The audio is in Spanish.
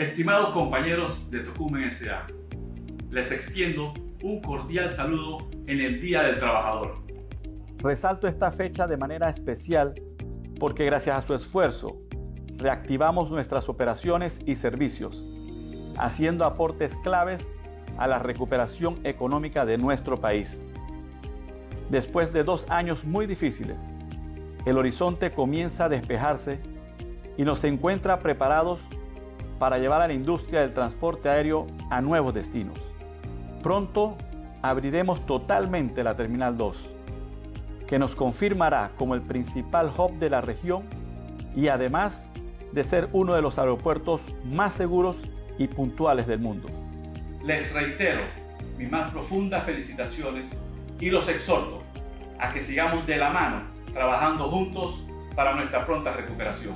Estimados compañeros de Tocumen S.A., les extiendo un cordial saludo en el Día del Trabajador. Resalto esta fecha de manera especial porque gracias a su esfuerzo reactivamos nuestras operaciones y servicios, haciendo aportes claves a la recuperación económica de nuestro país. Después de dos años muy difíciles, el horizonte comienza a despejarse y nos encuentra preparados para llevar a la industria del transporte aéreo a nuevos destinos. Pronto abriremos totalmente la Terminal 2, que nos confirmará como el principal hub de la región y además de ser uno de los aeropuertos más seguros y puntuales del mundo. Les reitero mis más profundas felicitaciones y los exhorto a que sigamos de la mano trabajando juntos para nuestra pronta recuperación.